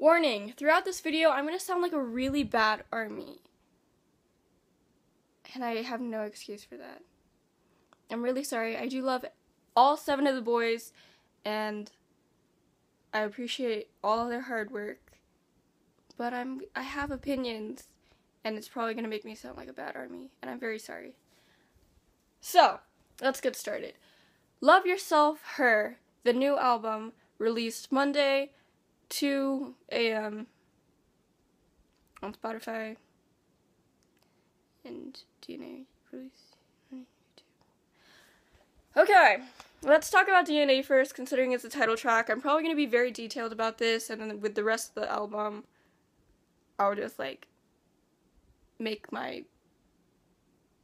Warning, throughout this video, I'm going to sound like a really bad army. And I have no excuse for that. I'm really sorry. I do love all seven of the boys, and I appreciate all their hard work. But I'm I have opinions, and it's probably going to make me sound like a bad army, and I'm very sorry. So, let's get started. Love Yourself, Her, the new album, released Monday, 2 a.m. on Spotify and DNA release. Okay, let's talk about DNA first, considering it's the title track. I'm probably going to be very detailed about this, and then with the rest of the album, I'll just like make my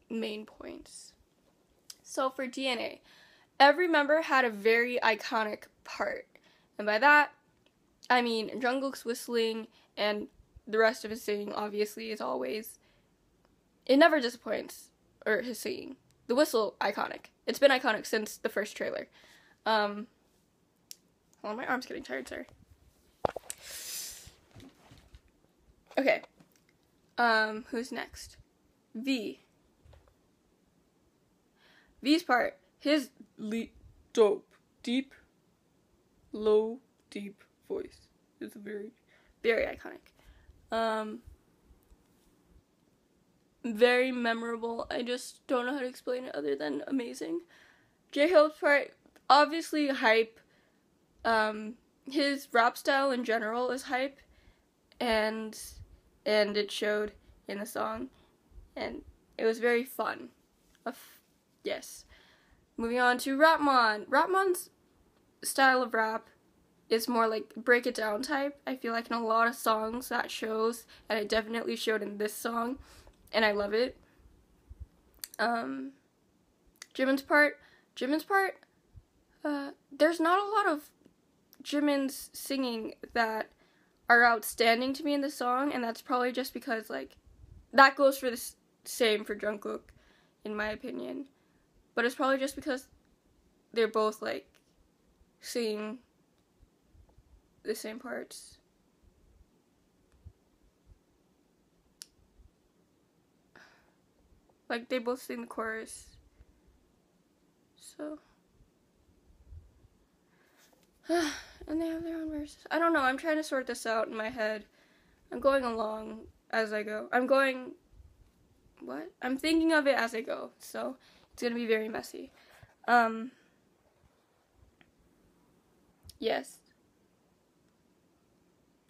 main points. So for DNA, every member had a very iconic part. And by that, I mean Jungkook's whistling and the rest of his singing, obviously, as always. It never disappoints, or his singing. The whistle, iconic. It's been iconic since the first trailer. Um, hold on, my arm's getting tired, sorry. Okay. Um, who's next? V. V's part his le- dope, deep, low, deep voice is very, very iconic. Um, very memorable. I just don't know how to explain it other than amazing. J Hope's part, obviously hype. Um, his rap style in general is hype, and and it showed in the song, and it was very fun. yes. Moving on to Rapmon. Rapmon's style of rap is more like break it down type. I feel like in a lot of songs that shows, and it definitely showed in this song, and I love it. Um, Jimin's part, Jimin's part, uh, there's not a lot of Jimin's singing that are outstanding to me in the song, and that's probably just because like that goes for the same for Jungkook, in my opinion. But it's probably just because they're both like singing the same parts. Like they both sing the chorus. So and they have their own verses. I don't know, I'm trying to sort this out in my head. I'm going along as I go. I'm going what? I'm thinking of it as I go. So it's gonna be very messy. Um, yes.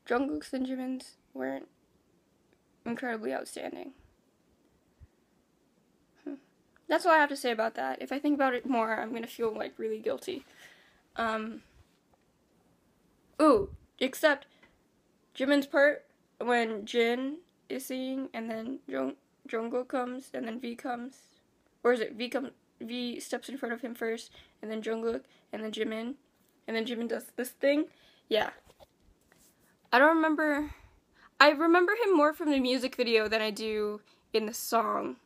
Jungkook's and Jimin's weren't incredibly outstanding. Hmm. That's all I have to say about that. If I think about it more, I'm gonna feel like really guilty. Um. Ooh, except Jimin's part when Jin is singing and then Jung Jungkook comes and then V comes or is it V comes? V steps in front of him first, and then Jungkook, and then Jimin, and then Jimin does this thing. Yeah. I don't remember. I remember him more from the music video than I do in the song.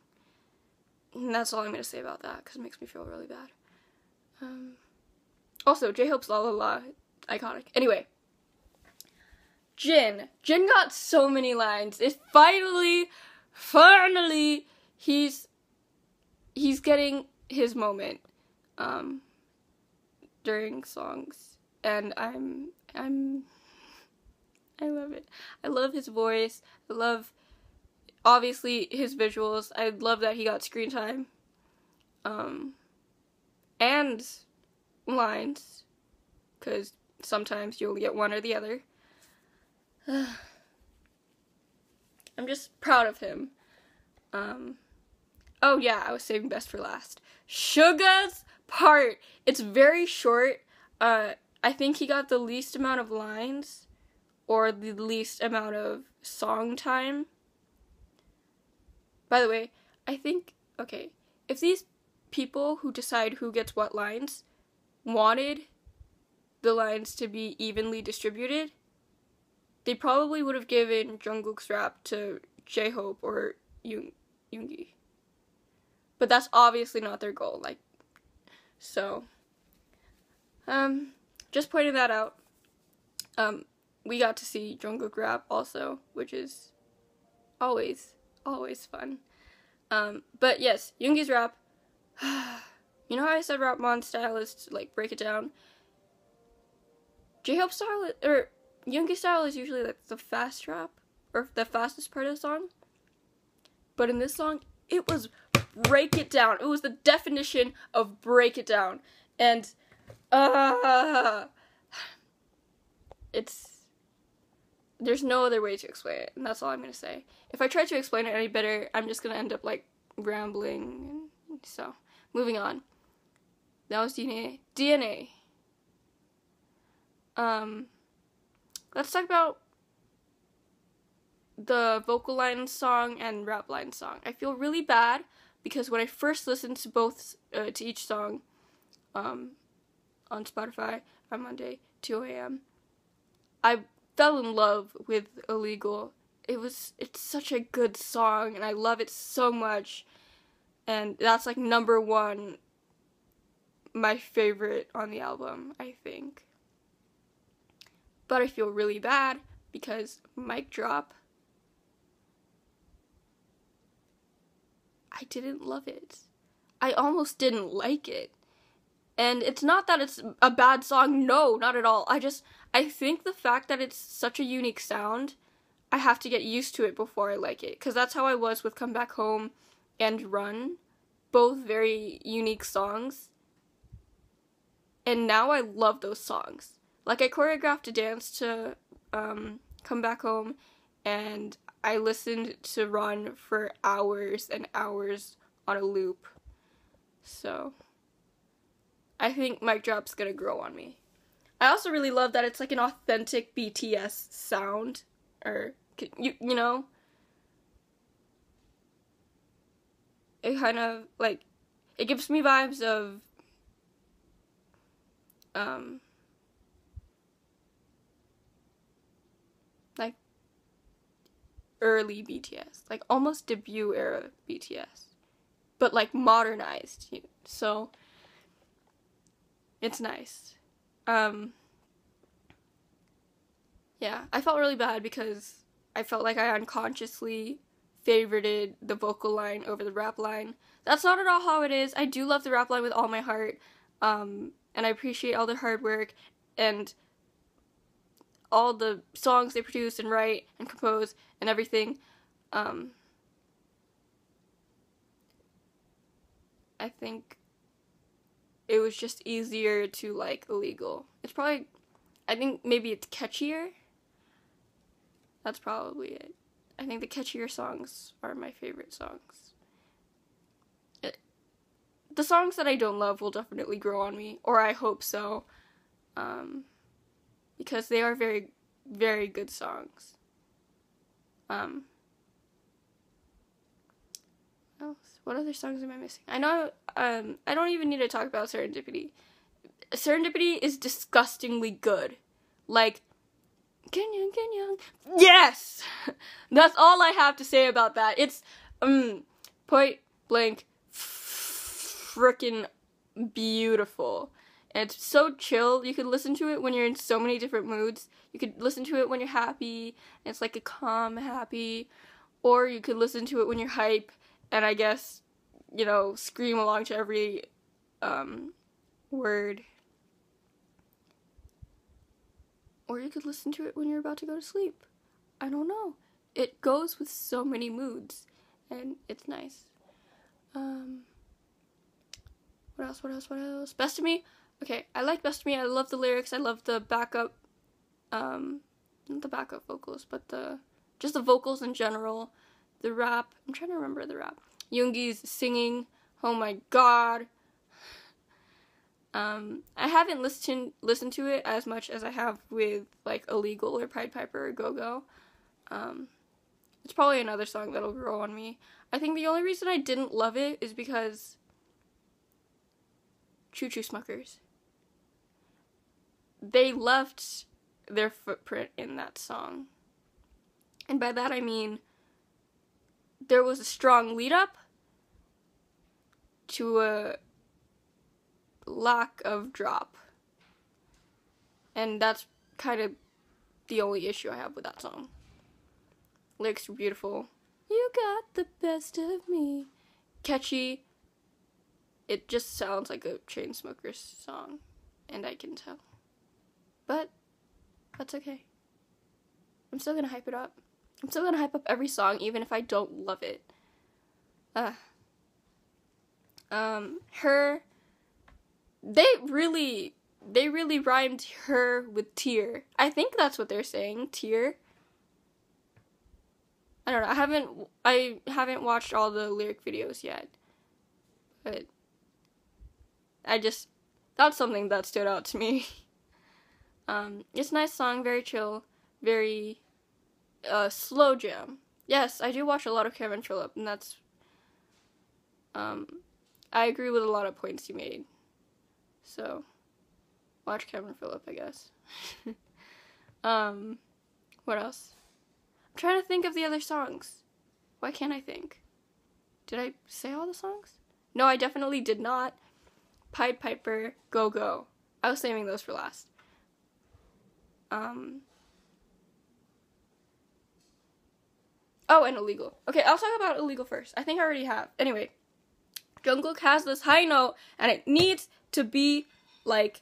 And that's all I'm gonna say about that because it makes me feel really bad. Um, also, J Hope's La La La, iconic. Anyway, Jin. Jin got so many lines. It's finally, finally, he's he's getting his moment um, during songs, and I'm I'm I love it. I love his voice. I love obviously his visuals. I love that he got screen time. Um, and lines, because sometimes you'll get one or the other. I'm just proud of him. Um, Oh yeah, I was saving best for last. Suga's part. It's very short. Uh, I think he got the least amount of lines, or the least amount of song time. By the way, I think okay, if these people who decide who gets what lines wanted the lines to be evenly distributed, they probably would have given Jungkook's rap to J-Hope or Yoon Yoongi. But that's obviously not their goal. Like, so, um, just pointing that out. Um, we got to see Jungkook rap also, which is always always fun. Um, but yes, Yoongi's rap. you know how I said Rapmon style is like break it down. J-Hope style or Yoongi style is usually like the fast rap or the fastest part of the song. But in this song, it was break it down. It was the definition of break it down. And uh it's there's no other way to explain it, and that's all I'm gonna say. If I try to explain it any better, I'm just gonna end up like rambling. So, moving on. That was DNA. DNA. Um, let's talk about the vocal line song and rap line song. I feel really bad because when I first listened to both uh, to each song, um, on Spotify on Monday, 2 a.m. I fell in love with Illegal. It was it's such a good song and I love it so much. And that's like number 1 my favorite on the album, I think. But I feel really bad because Mic Drop I didn't love it. I almost didn't like it. And it's not that it's a bad song, no, not at all. I just I think the fact that it's such a unique sound, I have to get used to it before I like it. Because that's how I was with Come Back Home and Run. Both very unique songs. And now I love those songs. Like, I choreographed a dance to um, Come Back Home, and I listened to Run for hours and hours on a loop. So, I think Mic Drop's gonna grow on me. I also really love that it's like an authentic BTS sound, or you you know, it kind of like it gives me vibes of um like early BTS, like almost debut era BTS, but like modernized. So it's nice. Um, yeah, I felt really bad because I felt like I unconsciously favorited the vocal line over the rap line. That's not at all how it is. I do love the rap line with all my heart, um, and I appreciate all the hard work and all the songs they produce and write and compose and everything. Um, I think it was just easier to like illegal. It's probably, I think maybe it's catchier. That's probably it. I think the catchier songs are my favorite songs. The songs that I don't love will definitely grow on me, or I hope so, um, because they are very, very good songs. Um, else? What other songs am I missing? I know um I don't even need to talk about Serendipity. Serendipity is disgustingly good. Like Kenyon, Kenyon. Yes! That's all I have to say about that. It's um point blank freaking beautiful. And it's so chill. You could listen to it when you're in so many different moods. You could listen to it when you're happy, and it's like a calm happy. Or you could listen to it when you're hype, and I guess, you know, scream along to every um, word. Or you could listen to it when you're about to go to sleep. I don't know. It goes with so many moods, and it's nice. Um, what else? What else? What else? Best of Me. Okay, I like Best of Me. I love the lyrics. I love the backup, um, not the backup vocals, but the just the vocals in general the rap. I'm trying to remember the rap. Yoongi's singing. Oh my god. Um, I haven't listened listened to it as much as I have with like Illegal or Pied Piper or Go Go. Um, it's probably another song that'll grow on me. I think the only reason I didn't love it is because Choo Choo Smuckers. They left their footprint in that song. And by that I mean there was a strong lead up to a lack of drop. And that's kind of the only issue I have with that song. Lyrics are beautiful. You got the best of me. Catchy. It just sounds like a Chainsmokers song, and I can tell. But that's okay. I'm still gonna hype it up. I'm still gonna hype up every song, even if I don't love it. Uh, um, her. They really, they really rhymed her with tear. I think that's what they're saying, tear. I don't know. I haven't, I haven't watched all the lyric videos yet, but I just that's something that stood out to me. um, it's a nice song, very chill, very uh, slow jam. Yes, I do watch a lot of Kevin Phillip, and that's um, I agree with a lot of points you made. So, watch Kevin Phillip, I guess. um, what else? I'm trying to think of the other songs. Why can't I think? Did I say all the songs? No, I definitely did not. Pied Piper, Go Go. I was saving those for last. Um. Oh, and illegal. Okay, I'll talk about illegal first. I think I already have. Anyway, Jungkook has this high note, and it needs to be like